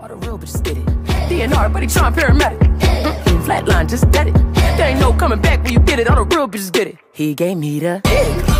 All the real bitches get it. DNR, but he trying paramedic. Flatline, just dead it. There ain't no coming back when you get it. All the real bitches get it. He gave me the